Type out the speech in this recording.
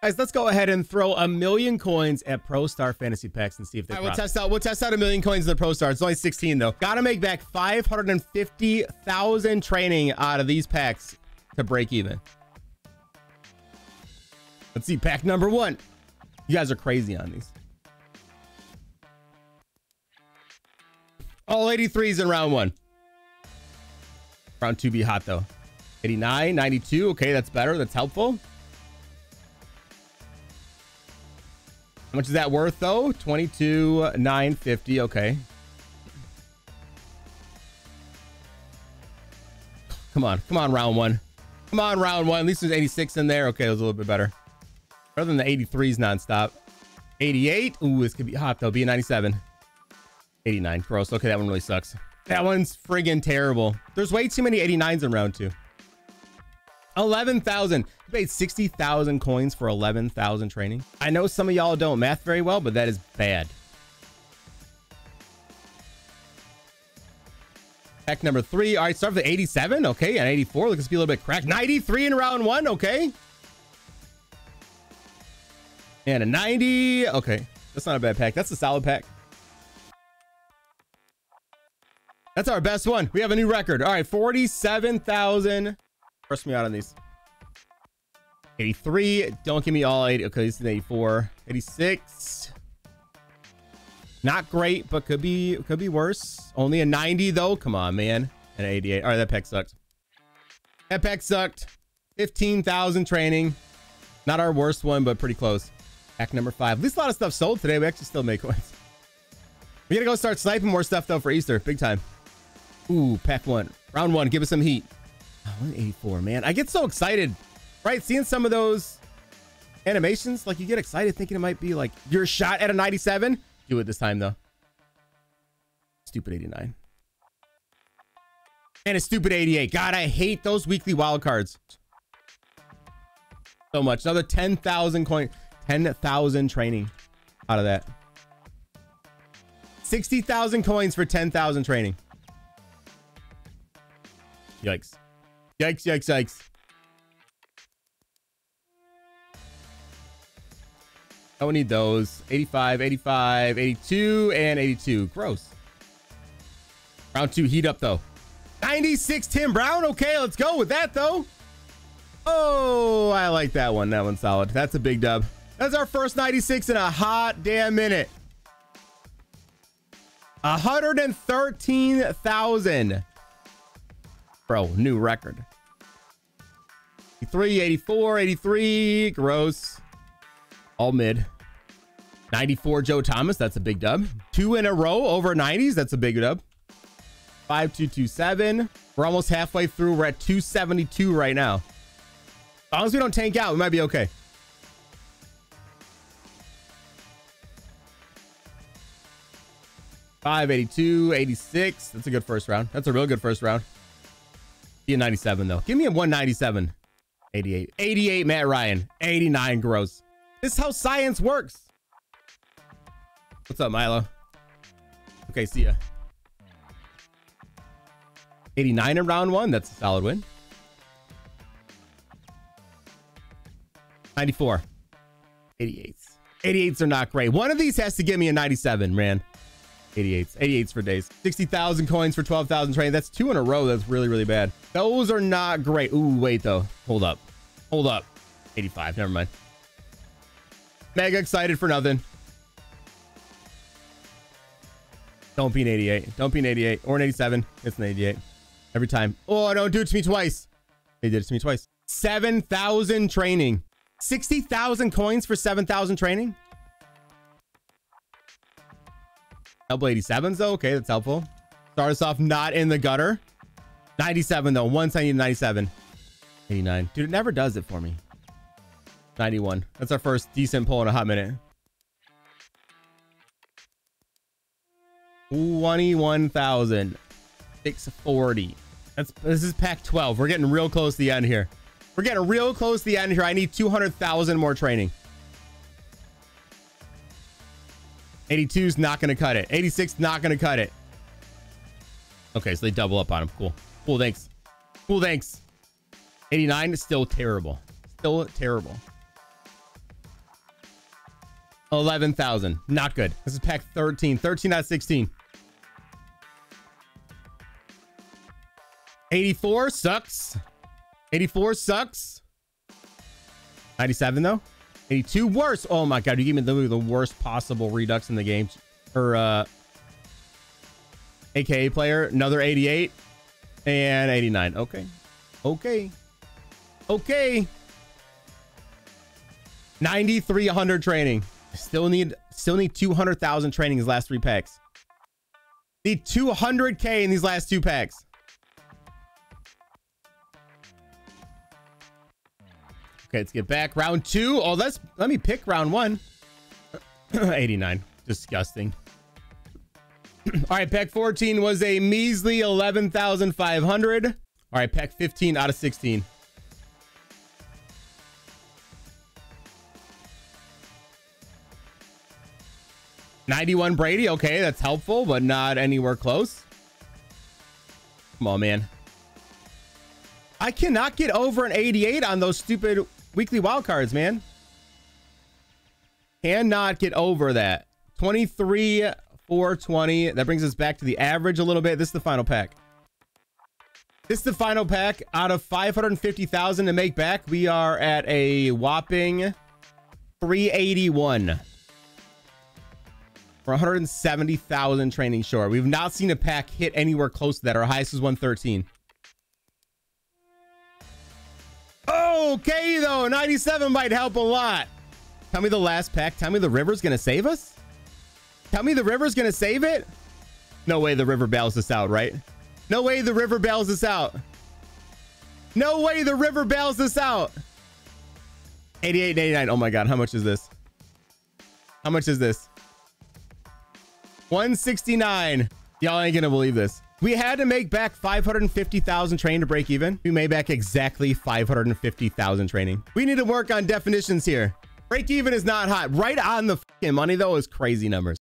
Guys, let's go ahead and throw a million coins at Pro Star Fantasy Packs and see if they. All right, we'll test out. We'll test out a million coins in the Pro Star. It's only 16 though. Got to make back 550,000 training out of these packs to break even. Let's see pack number one. You guys are crazy on these. All 83s in round one. Round two be hot though. 89, 92. Okay, that's better. That's helpful. Much is that worth though? 22, 950. Okay. Come on. Come on, round one. Come on, round one. At least there's 86 in there. Okay, it was a little bit better. Better than the 83s nonstop. 88. Ooh, this could be hot though. Be a 97. 89. Gross. Okay, that one really sucks. That one's friggin' terrible. There's way too many 89s in round two. 11,000. You paid 60,000 coins for 11,000 training. I know some of y'all don't math very well, but that is bad. Pack number three. All right, start with 87. Okay, and 84. Looks to be a little bit cracked. 93 in round one. Okay. And a 90. Okay. That's not a bad pack. That's a solid pack. That's our best one. We have a new record. All right, 47,000. Press me out on these. 83. Don't give me all 80. Okay, this is 84. 86. Not great, but could be could be worse. Only a 90 though. Come on, man. And 88. All right, that pack sucked. That pack sucked. 15,000 training. Not our worst one, but pretty close. Pack number five. At least a lot of stuff sold today. We actually still make coins. We gotta go start sniping more stuff though for Easter. Big time. Ooh, pack one. Round one. Give us some heat. 184, man. I get so excited, right? Seeing some of those animations, like you get excited thinking it might be like your shot at a 97. Do it this time though. Stupid 89. And a stupid 88. God, I hate those weekly wild cards. So much. Another 10,000 coin, 10,000 training out of that. 60,000 coins for 10,000 training. Yikes. Yikes, yikes, yikes. I don't need those. 85, 85, 82, and 82. Gross. Round two, heat up though. 96 Tim Brown. Okay, let's go with that though. Oh, I like that one. That one's solid. That's a big dub. That's our first 96 in a hot damn minute. 113,000. Bro, new record. 83, 84, 83. Gross. All mid. 94 Joe Thomas. That's a big dub. Two in a row over 90s. That's a big dub. 5227. We're almost halfway through. We're at 272 right now. As long as we don't tank out, we might be okay. Five eighty-two, eighty-six. That's a good first round. That's a real good first round. Be a 97 though. Give me a 197. 88. 88 Matt Ryan. 89 gross. This is how science works. What's up, Milo? Okay, see ya. 89 in round one. That's a solid win. 94. 88s. 88s are not great. One of these has to give me a 97, man. 88s. 88s for days. 60,000 coins for 12,000 training. That's two in a row. That's really, really bad. Those are not great. Ooh, wait, though. Hold up. Hold up. 85. Never mind. Mega excited for nothing. Don't be an 88. Don't be an 88 or an 87. It's an 88. Every time. Oh, don't do it to me twice. They did it to me twice. 7,000 training. 60,000 coins for 7,000 training. Double 87s though. Okay, that's helpful. Start us off not in the gutter. 97 though. Once I need 97. 89. Dude, it never does it for me. 91. That's our first decent pull in a hot minute. 21,000. 640. That's this is pack 12. We're getting real close to the end here. We're getting real close to the end here. I need 200,000 more training. 82 is not going to cut it. 86 not going to cut it. Okay, so they double up on him. Cool. Cool, thanks. Cool, thanks. 89 is still terrible. Still terrible. 11,000. Not good. This is pack 13. 13 out of 16. 84 sucks. 84 sucks. 97 though. 82 worse. Oh my god, you gave me the, the worst possible redux in the game. For uh AKA player, another 88 and 89. Okay. Okay. Okay. 9300 training. Still need still need 200,000 training his last three packs. Need 200k in these last two packs. Okay, let's get back. Round two. Oh, let's let me pick round one. 89. Disgusting. All right, pack 14 was a measly 11,500. All right, pack 15 out of 16. Ninety-one Brady. Okay, that's helpful, but not anywhere close. Come on, man. I cannot get over an 88 on those stupid weekly wildcards, man. Cannot get over that. 23, 420. That brings us back to the average a little bit. This is the final pack. This is the final pack out of 550,000 to make back. We are at a whopping 381. We're 170,000 training short. We've not seen a pack hit anywhere close to that. Our highest is 113. Okay, though. 97 might help a lot. Tell me the last pack. Tell me the river's going to save us. Tell me the river's going to save it. No way the river bails us out, right? No way the river bails us out. No way the river bails us out. 88 89. Oh my God. How much is this? How much is this? 169. Y'all ain't to believe this. We had to make back 550,000 training to break even. We made back exactly 550,000 training. We need to work on definitions here. Break even is not hot. Right on the money though is crazy numbers.